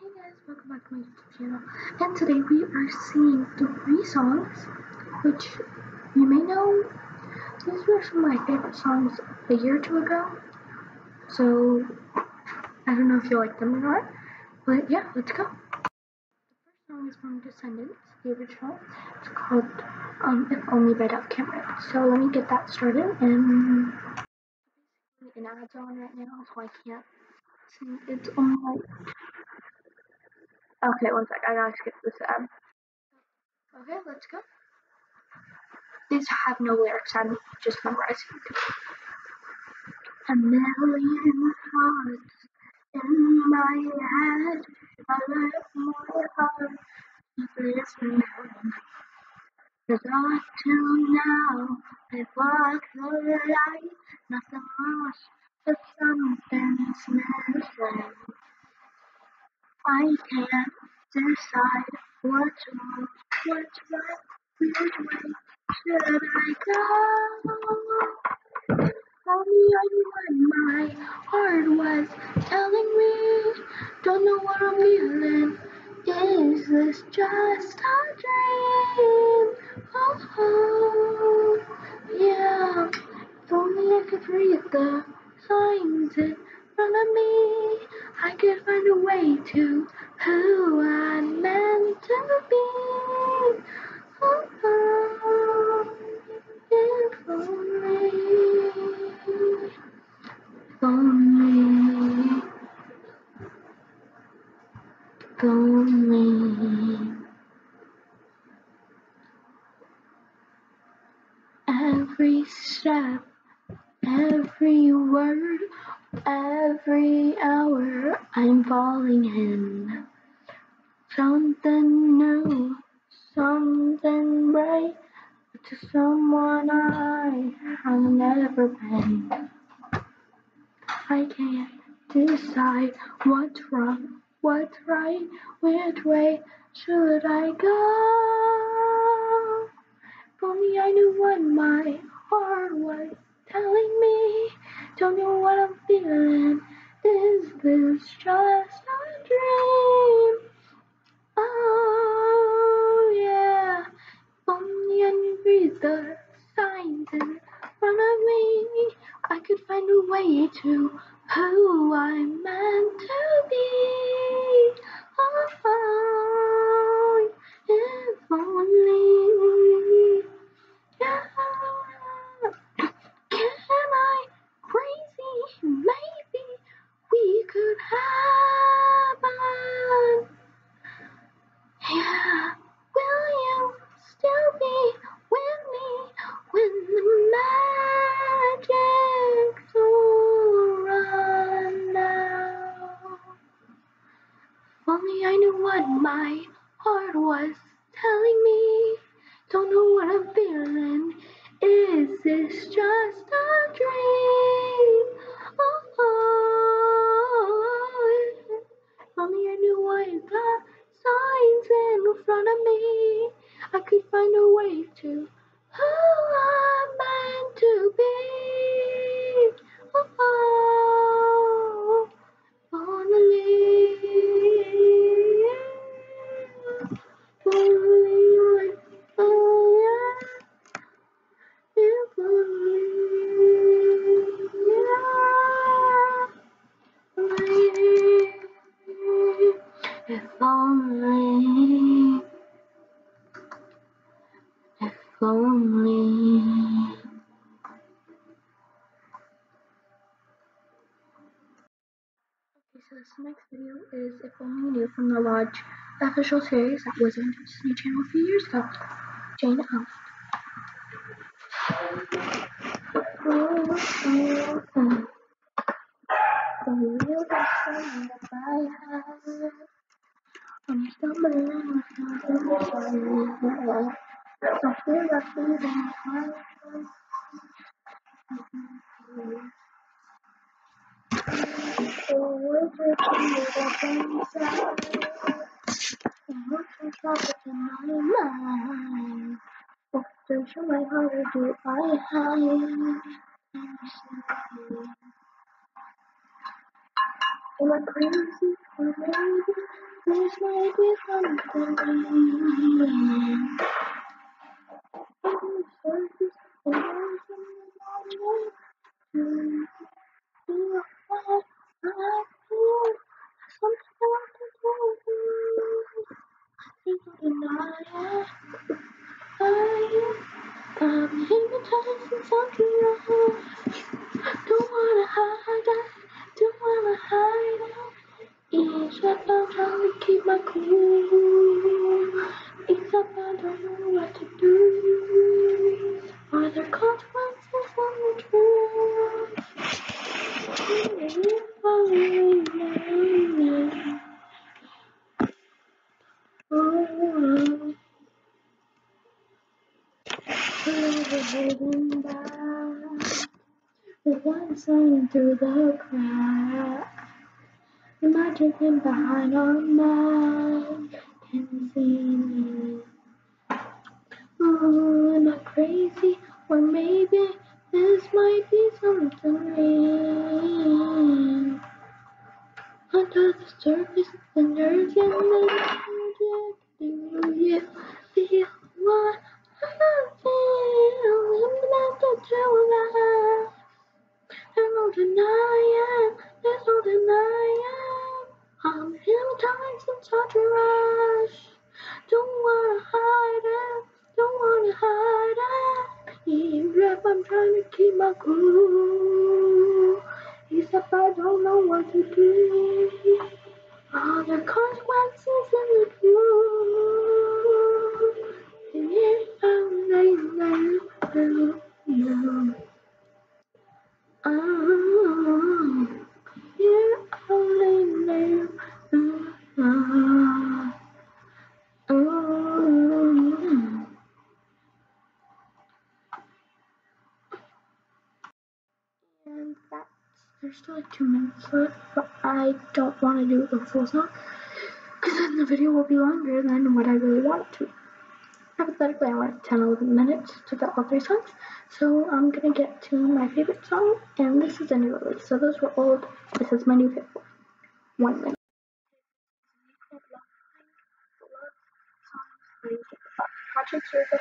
Hey guys, welcome back to my YouTube channel. And today we are singing three songs, which you may know, these were some of my favorite songs a year or two ago. So, I don't know if you like them or not, but yeah, let's go. The first song is from Descendants, the original. It's called um, If Only by Dove Cameron. So let me get that started, and an ad's on right now, so I can't sing. It's only like Okay, one sec. I gotta skip this ad. Okay, let's go. These have no lyrics. I'm just memorizing. A million thoughts in my head. I let my heart listen. Cause up till now, I've walked the light. Nothing lost, but something's missing. I can't decide what's wrong, what's right, which way should I go? Tell me what my heart was telling me. Don't know what I'm feeling. Is this just a dream? Oh, oh yeah. If only I could read the only. Every step, every word, every hour, I'm falling in. Something new, something bright to someone I have never been. I can't decide what's wrong, what's right, which way should I go? If only I knew what my heart was telling me. Don't know what I'm feeling. Is this just a dream? This next video is If Only Knew from the Lodge official series that was on Disney Channel a few years ago. Jane oh. The real that I have. Feel Am I crazy or This might be something. I'm hypnotized and something wrong. Don't wanna hide it, don't wanna hide it. I'm trying to keep my cool. Each step I don't know what to do. Are there consequences on the really Oh, holding back. The one sliding through the crack. Imagine him behind our mind. Can you see me? Oh, am I crazy? Or maybe this might be something real. Under the surface, the nerves and the my cool, except I don't know what to do. Are the consequences in the truth? And if I'm laying there, no. But I don't want to do the full song because then the video will be longer than what I really want it to be. Hypothetically, I want 10 11 minutes to get all three songs, so I'm gonna get to my favorite song, and this is a new release. So those were old, this is my new favorite one. Minute. Projects are the.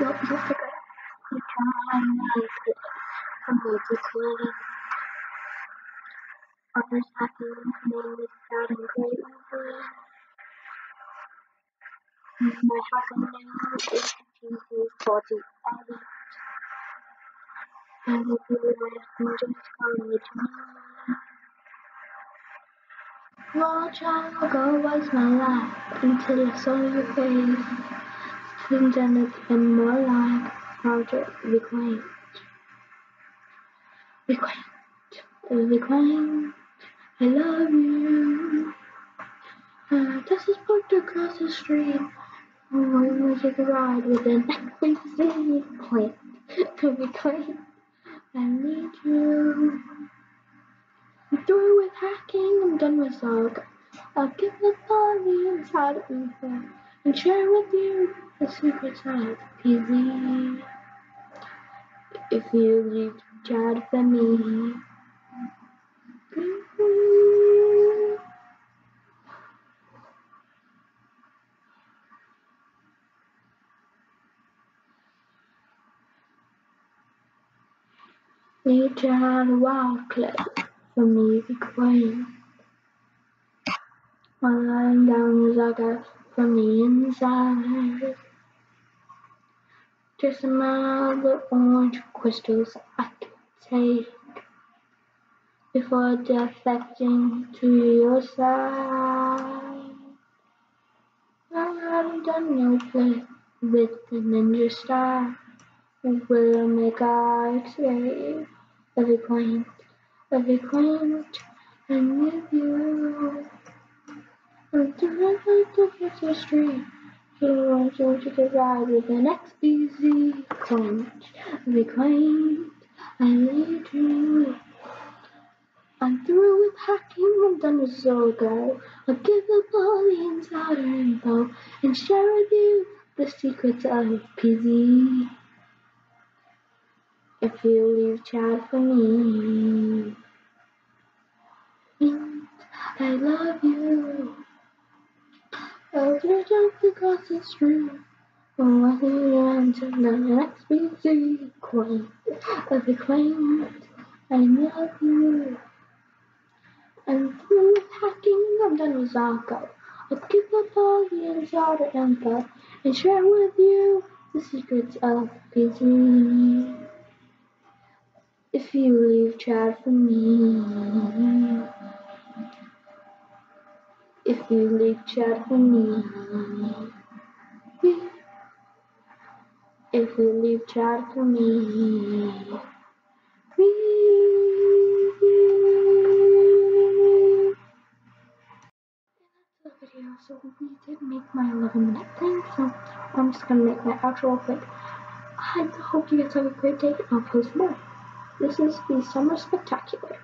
You'll, figure it out. The. Others mainly sad and great. My happiness is continuous for the edit. I will be with angels coming to me. Long time ago was my life until I saw your face. Since then it's been more like Roger reclaimed. Reclaimed. Reclaimed. I love you. Uh, this is parked across the street. Oh, we take a ride with an XBC plant to reclaim. I need you. I'm through with hacking, I'm done with Zog. I'll give the body inside info and share with you the secrets of PZ. If you leave chat for me. For me to queen. While lying down I go from the inside. Just another orange crystals I could take before defecting to your side. I haven't done no play with the ninja star. Will make our escape every quaint, every quaint, and with you. And directly to the street. He wants you to get ride with an XBZ quench, every quaint, I need you. I'm through with hacking, I'm done with Zogo. I'll give up all the insider info and share with you the secrets of PZ. If you leave chat for me, and I love you. I'll reach just because it's true. Oh, I think I'm the next big sequence of the claim. I love you. I'm through hacking, I'm done with Zonko. I'll give up all the insider info and share with you the secrets of busy. If you leave Chad for me, if you leave Chad for me, if you leave Chad for me, so we did make my 11 minute thing, so I'm just gonna make my real quick. I hope you guys have a great day, and I'll post more. This is the Summer Spectacular.